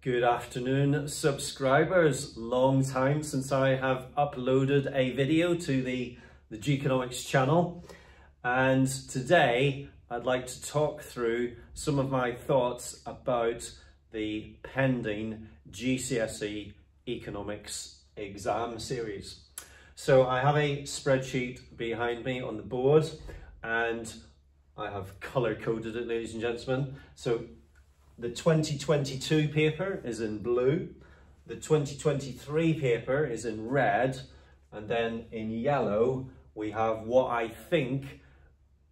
Good afternoon, subscribers. Long time since I have uploaded a video to the, the G Conomics channel. And today I'd like to talk through some of my thoughts about the pending GCSE Economics exam series. So I have a spreadsheet behind me on the board and I have color coded it, ladies and gentlemen. So the 2022 paper is in blue, the 2023 paper is in red, and then in yellow we have what I think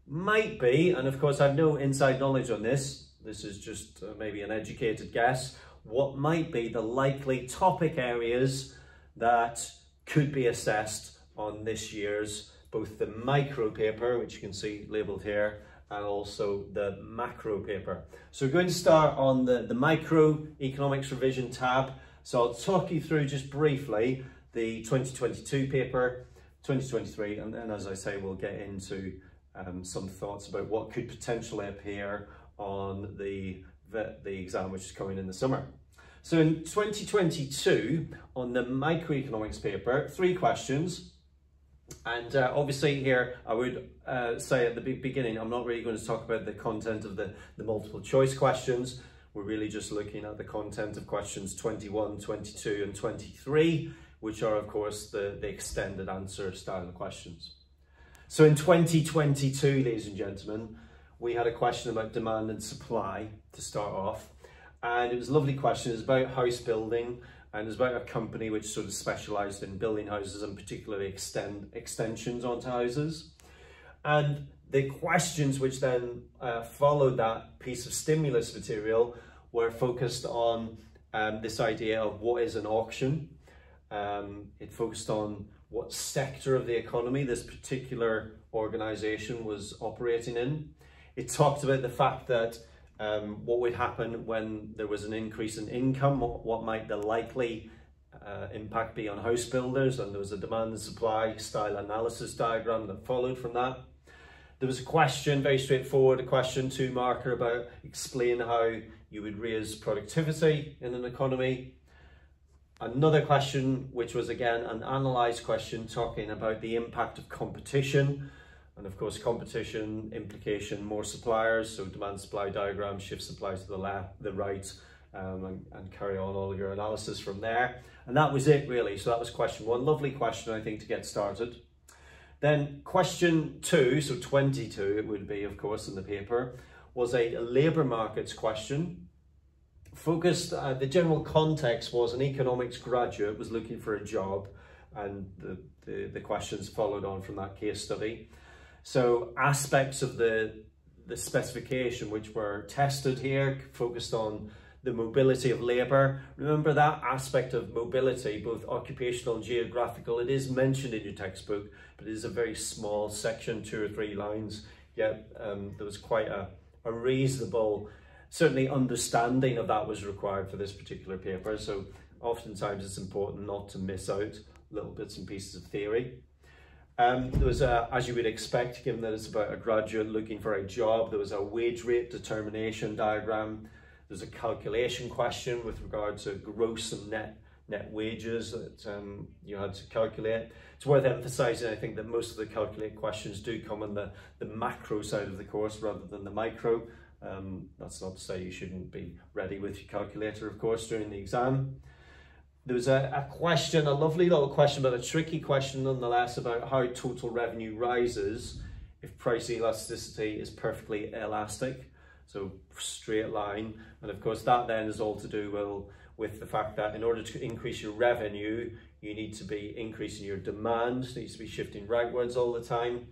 might be, and of course I've no inside knowledge on this, this is just uh, maybe an educated guess, what might be the likely topic areas that could be assessed on this year's both the micro paper, which you can see labelled here, and also the macro paper. So we're going to start on the, the micro economics revision tab. So I'll talk you through just briefly the 2022 paper, 2023, and then as I say, we'll get into um, some thoughts about what could potentially appear on the, the, the exam which is coming in the summer. So in 2022, on the microeconomics paper, three questions, and uh, obviously here, I would uh, say at the beginning, I'm not really going to talk about the content of the, the multiple choice questions. We're really just looking at the content of questions 21, 22 and 23, which are of course the, the extended answer style questions. So in 2022, ladies and gentlemen, we had a question about demand and supply to start off. And it was a lovely question. It was about house building and it's about a company which sort of specialised in building houses and particularly extend extensions onto houses. And the questions which then uh, followed that piece of stimulus material were focused on um, this idea of what is an auction. Um, it focused on what sector of the economy this particular organisation was operating in. It talked about the fact that um, what would happen when there was an increase in income, what, what might the likely uh, impact be on house builders, and there was a demand and supply style analysis diagram that followed from that. There was a question, very straightforward, a question two marker about explain how you would raise productivity in an economy. Another question, which was again an analysed question talking about the impact of competition and of course, competition implication, more suppliers, so demand supply diagram, shift supply to the left, the right, um, and, and, carry on all your analysis from there. And that was it really. So that was question one. Lovely question, I think, to get started. Then question two, so 22 it would be, of course, in the paper, was a labour markets question. Focused, uh, the general context was an economics graduate was looking for a job and the, the, the questions followed on from that case study. So aspects of the, the specification which were tested here focused on the mobility of labour. Remember that aspect of mobility, both occupational and geographical, it is mentioned in your textbook, but it is a very small section, two or three lines, yet um, there was quite a, a reasonable, certainly understanding of that was required for this particular paper. So oftentimes it's important not to miss out little bits and pieces of theory. Um, there was a, as you would expect, given that it's about a graduate looking for a job, there was a wage rate determination diagram. There's a calculation question with regard to gross and net net wages that um, you had to calculate. It's worth emphasising, I think, that most of the calculate questions do come on the, the macro side of the course rather than the micro. Um, that's not to say you shouldn't be ready with your calculator, of course, during the exam there was a, a question, a lovely little question, but a tricky question nonetheless about how total revenue rises if price elasticity is perfectly elastic, so straight line. And of course that then is all to do well with the fact that in order to increase your revenue, you need to be increasing your demand, needs to be shifting rightwards all the time.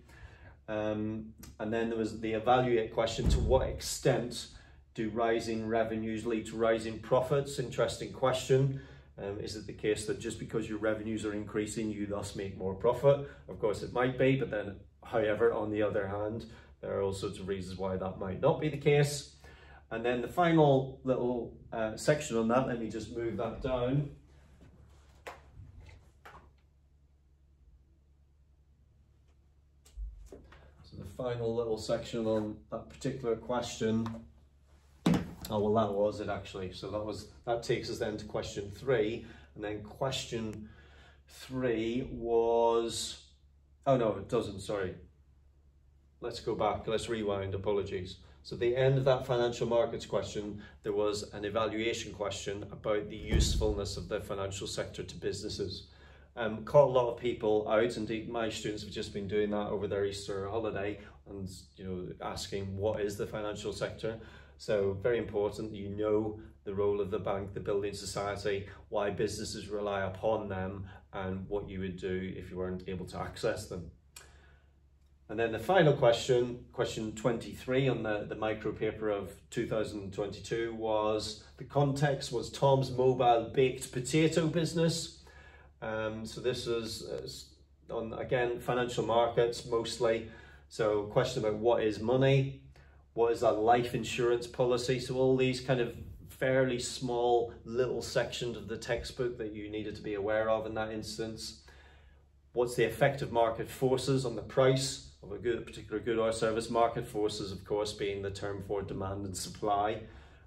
Um, and then there was the evaluate question, to what extent do rising revenues lead to rising profits? Interesting question. Um, is it the case that just because your revenues are increasing, you thus make more profit? Of course, it might be, but then, however, on the other hand, there are all sorts of reasons why that might not be the case. And then the final little uh, section on that, let me just move that down. So the final little section on that particular question Oh, well, that was it actually. So that was that takes us then to question three. And then question three was, oh no, it doesn't, sorry. Let's go back, let's rewind, apologies. So at the end of that financial markets question, there was an evaluation question about the usefulness of the financial sector to businesses. Um, caught a lot of people out, indeed my students have just been doing that over their Easter holiday and you know asking what is the financial sector. So very important that you know the role of the bank, the building society, why businesses rely upon them and what you would do if you weren't able to access them. And then the final question, question 23 on the, the micro paper of 2022 was, the context was Tom's mobile baked potato business. Um, so this is on, again, financial markets mostly. So question about what is money, what is a life insurance policy. So all these kind of fairly small little sections of the textbook that you needed to be aware of in that instance. What's the effect of market forces on the price of a good, particular good or service? Market forces, of course, being the term for demand and supply.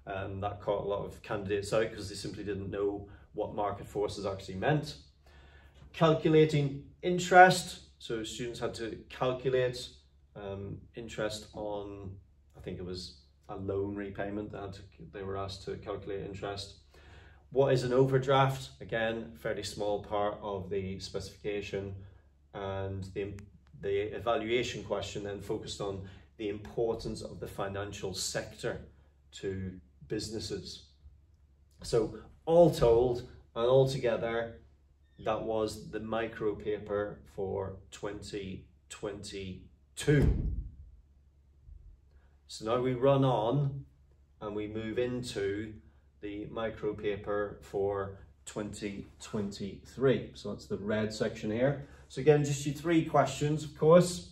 Um, that caught a lot of candidates out because they simply didn't know what market forces actually meant. Calculating interest. So students had to calculate um, interest on, I think it was a loan repayment. that they were asked to calculate interest. What is an overdraft? Again, fairly small part of the specification and the, the evaluation question then focused on the importance of the financial sector to businesses. So all told and all together, that was the micro paper for 2022. So now we run on and we move into the micro paper for 2023. So that's the red section here. So again, just your three questions, of course.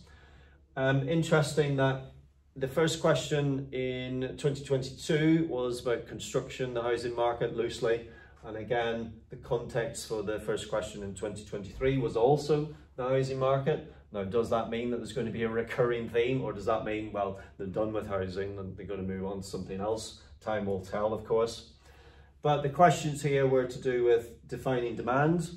Um, interesting that the first question in 2022 was about construction, the housing market loosely. And again, the context for the first question in 2023 was also the housing market. Now, does that mean that there's going to be a recurring theme or does that mean, well, they're done with housing and they're going to move on to something else? Time will tell, of course. But the questions here were to do with defining demand,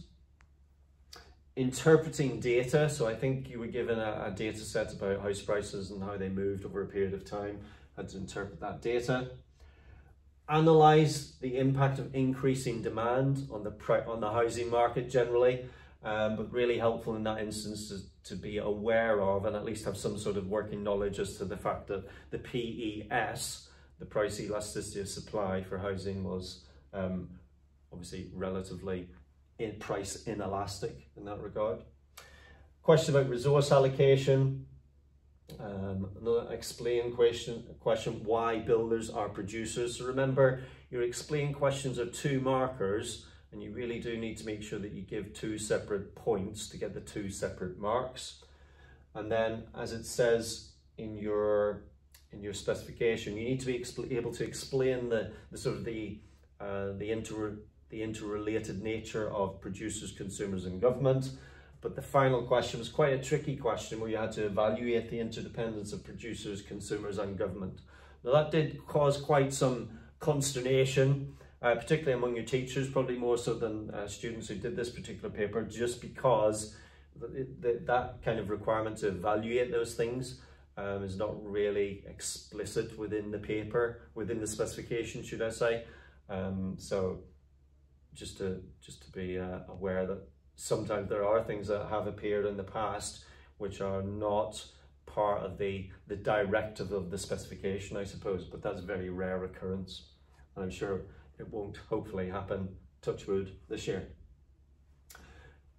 interpreting data. So I think you were given a, a data set about house prices and how they moved over a period of time, had to interpret that data. Analyze the impact of increasing demand on the, on the housing market generally um, but really helpful in that instance to, to be aware of and at least have some sort of working knowledge as to the fact that the PES, the price elasticity of supply for housing was um, obviously relatively in price inelastic in that regard. Question about resource allocation. Um, another explain question, question why builders are producers. So remember, your explain questions are two markers and you really do need to make sure that you give two separate points to get the two separate marks. And then as it says in your in your specification, you need to be able to explain the, the sort of the uh, the inter the interrelated nature of producers, consumers and government. But the final question was quite a tricky question where you had to evaluate the interdependence of producers, consumers and government. Now that did cause quite some consternation uh, particularly among your teachers, probably more so than uh, students who did this particular paper, just because that kind of requirement to evaluate those things um, is not really explicit within the paper, within the specification, should I say. Um, so just to, just to be uh, aware that sometimes there are things that have appeared in the past which are not part of the, the directive of the specification, I suppose, but that's a very rare occurrence. And I'm sure it won't hopefully happen, touch wood, this year.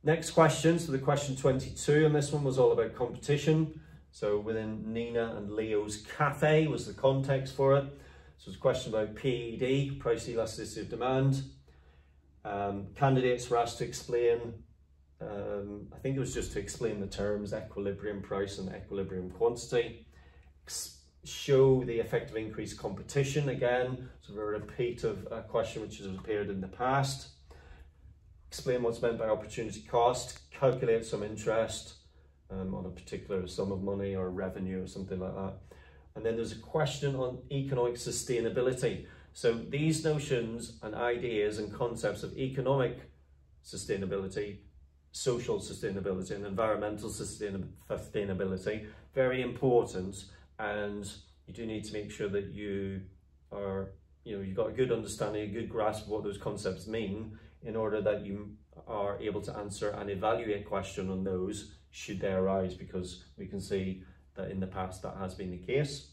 Next question, so the question 22, and this one was all about competition. So within Nina and Leo's cafe was the context for it. So it's a question about PED, price elasticity of demand. Um, candidates were asked to explain, um, I think it was just to explain the terms equilibrium price and equilibrium quantity show the effect of increased competition again, so a repeat of a question which has appeared in the past. Explain what's meant by opportunity cost, calculate some interest um, on a particular sum of money or revenue or something like that. And then there's a question on economic sustainability. So these notions and ideas and concepts of economic sustainability, social sustainability and environmental sustainability, very important and you do need to make sure that you are, you know, you've got a good understanding, a good grasp of what those concepts mean in order that you are able to answer and evaluate question on those should they arise because we can see that in the past that has been the case.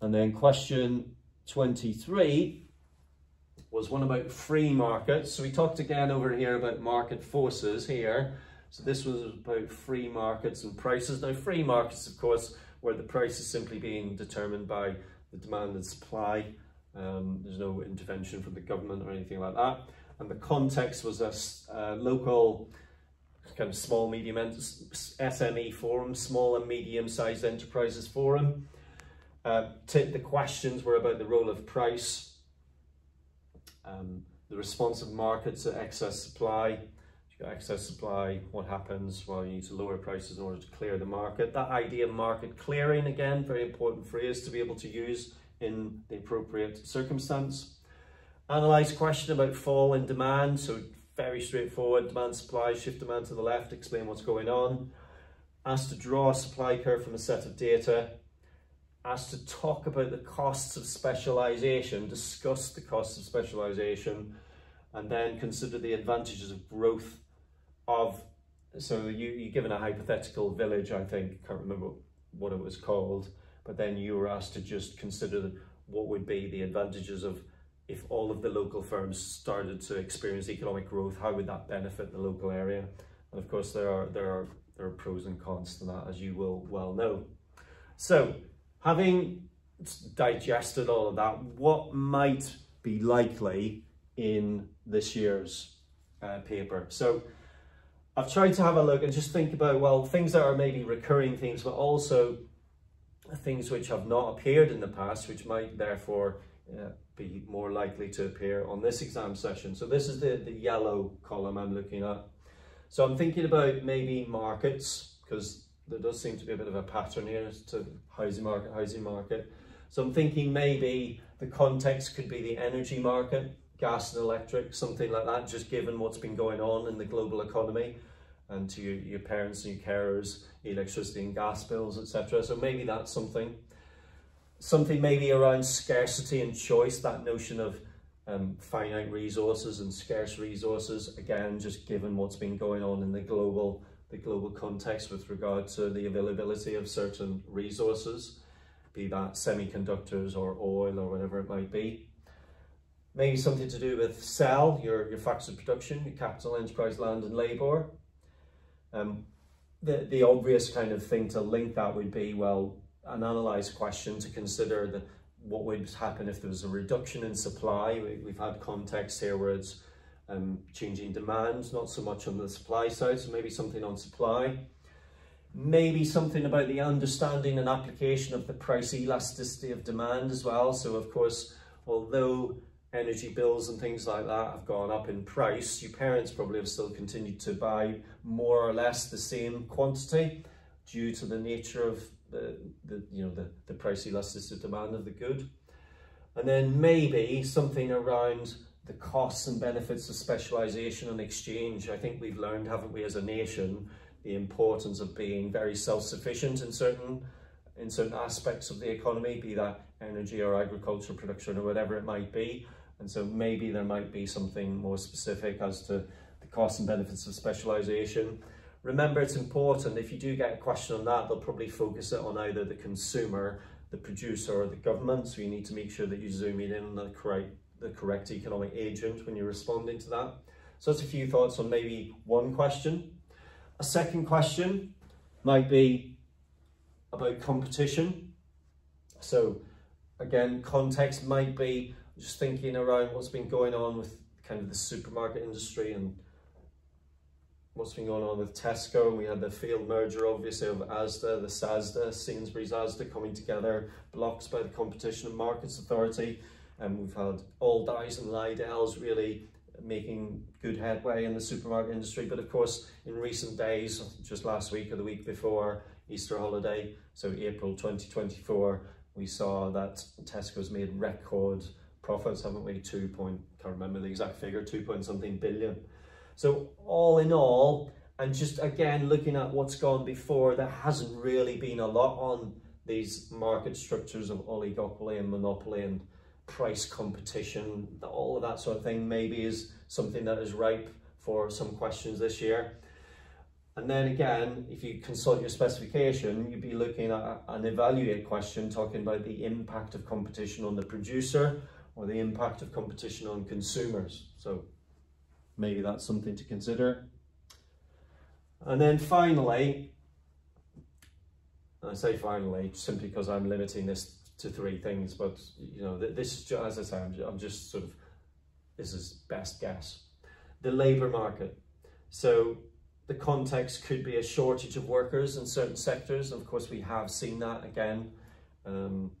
And then question 23 was one about free markets. So we talked again over here about market forces here. So this was about free markets and prices. Now free markets, of course, where the price is simply being determined by the demand and supply. Um, there's no intervention from the government or anything like that. And the context was a uh, local kind of small, medium SME forum, small and medium sized enterprises forum. Uh, the questions were about the role of price, um, the response of markets to excess supply. If you've got excess supply, what happens? Well, you need to lower prices in order to clear the market. That idea of market clearing, again, very important phrase to be able to use in the appropriate circumstance. Analyze question about fall in demand. So very straightforward, demand supply, shift demand to the left, explain what's going on. Asked to draw a supply curve from a set of data. Asked to talk about the costs of specialization, discuss the costs of specialization, and then consider the advantages of growth of, so you, you're given a hypothetical village, I think, can't remember what it was called, but then you were asked to just consider what would be the advantages of if all of the local firms started to experience economic growth, how would that benefit the local area? And of course, there are, there are, there are pros and cons to that, as you will well know. So, having digested all of that, what might be likely in this year's uh, paper? So, I've tried to have a look and just think about, well, things that are maybe recurring themes, but also things which have not appeared in the past, which might therefore uh, be more likely to appear on this exam session. So this is the, the yellow column I'm looking at. So I'm thinking about maybe markets, because there does seem to be a bit of a pattern here to housing market, housing market. So I'm thinking maybe the context could be the energy market, gas and electric, something like that, just given what's been going on in the global economy and to your, your parents and your carers, electricity and gas bills, etc. So maybe that's something something maybe around scarcity and choice, that notion of um, finite resources and scarce resources, again, just given what's been going on in the global, the global context with regard to the availability of certain resources, be that semiconductors or oil or whatever it might be. Maybe something to do with CELL, your, your factors of production, your capital, enterprise, land and labour. Um, the, the obvious kind of thing to link that would be, well, an analysed question to consider the, what would happen if there was a reduction in supply. We, have had context here where it's um, changing demand, not so much on the supply side, so maybe something on supply. Maybe something about the understanding and application of the price elasticity of demand as well. So of course, although energy bills and things like that have gone up in price, your parents probably have still continued to buy more or less the same quantity due to the nature of the, the you know the, the price elasticity of demand of the good. And then maybe something around the costs and benefits of specialization and exchange. I think we've learned, haven't we, as a nation, the importance of being very self-sufficient in certain in certain aspects of the economy, be that energy or agricultural production or whatever it might be. And so maybe there might be something more specific as to the costs and benefits of specialization. Remember, it's important, if you do get a question on that, they'll probably focus it on either the consumer, the producer, or the government. So you need to make sure that you zoom in on the correct, the correct economic agent when you're responding to that. So that's a few thoughts on maybe one question. A second question might be about competition. So again, context might be just thinking around what's been going on with kind of the supermarket industry and what's been going on with Tesco, and we had the failed merger, obviously, of Asda, the SASDA, Sainsbury's Asda coming together, blocked by the Competition and Markets Authority. And we've had Aldi's and Lidl's really making good headway in the supermarket industry. But of course, in recent days, just last week or the week before Easter holiday, so April 2024, we saw that Tesco's made record profits, haven't we? Two point, can't remember the exact figure, two point something billion. So all in all, and just again, looking at what's gone before, there hasn't really been a lot on these market structures of oligopoly and monopoly and price competition, all of that sort of thing maybe is something that is ripe for some questions this year. And then again, if you consult your specification, you'd be looking at an evaluate question talking about the impact of competition on the producer or the impact of competition on consumers. So maybe that's something to consider. And then finally, I say finally simply because I'm limiting this to three things, but you know, this is just, as I say, I'm, I'm just sort of, this is best guess. The labour market. So the context could be a shortage of workers in certain sectors. Of course, we have seen that again. Um,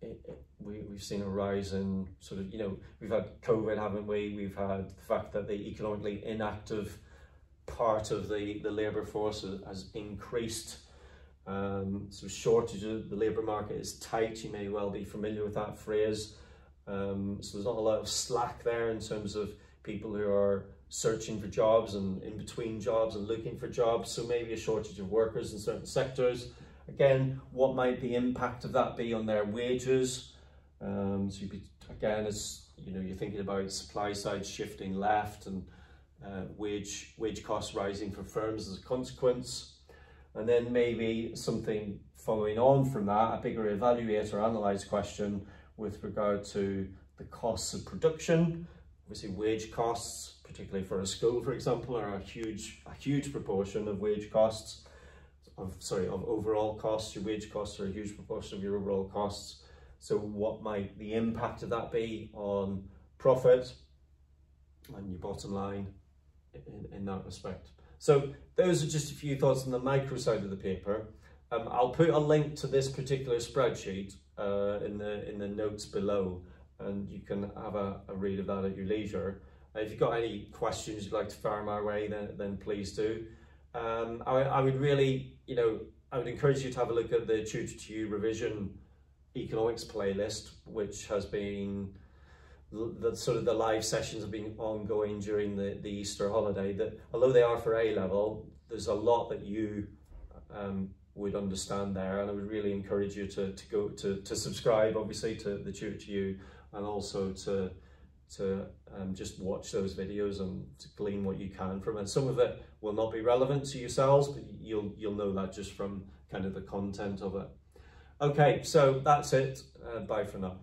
it, it, we, we've seen a rise in sort of, you know, we've had COVID, haven't we? We've had the fact that the economically inactive part of the, the labour force has increased. Um, so shortage of the labour market is tight. You may well be familiar with that phrase. Um, so there's not a lot of slack there in terms of people who are searching for jobs and in between jobs and looking for jobs. So maybe a shortage of workers in certain sectors. Again, what might the impact of that be on their wages? Um, so be, again, as you know, you're thinking about supply side shifting left and uh, wage wage costs rising for firms as a consequence. And then maybe something following on from that, a bigger evaluate or analyze question with regard to the costs of production. Obviously wage costs particularly for a school, for example, are a huge, a huge proportion of wage costs, of sorry, of overall costs. Your wage costs are a huge proportion of your overall costs. So what might the impact of that be on profit and your bottom line in, in that respect? So those are just a few thoughts on the micro side of the paper. Um, I'll put a link to this particular spreadsheet uh, in the in the notes below, and you can have a, a read of that at your leisure. Uh, if you've got any questions you'd like to fire my way, then, then please do. Um, I, I would really, you know, I would encourage you to have a look at the tutor2u revision economics playlist, which has been the sort of the live sessions have been ongoing during the, the Easter holiday. That although they are for A level, there's a lot that you um, would understand there, and I would really encourage you to to go to to subscribe, obviously, to the to You, and also to to um, just watch those videos and to glean what you can from it. Some of it will not be relevant to yourselves, but you'll you'll know that just from kind of the content of it. Okay, so that's it. Uh, bye for now.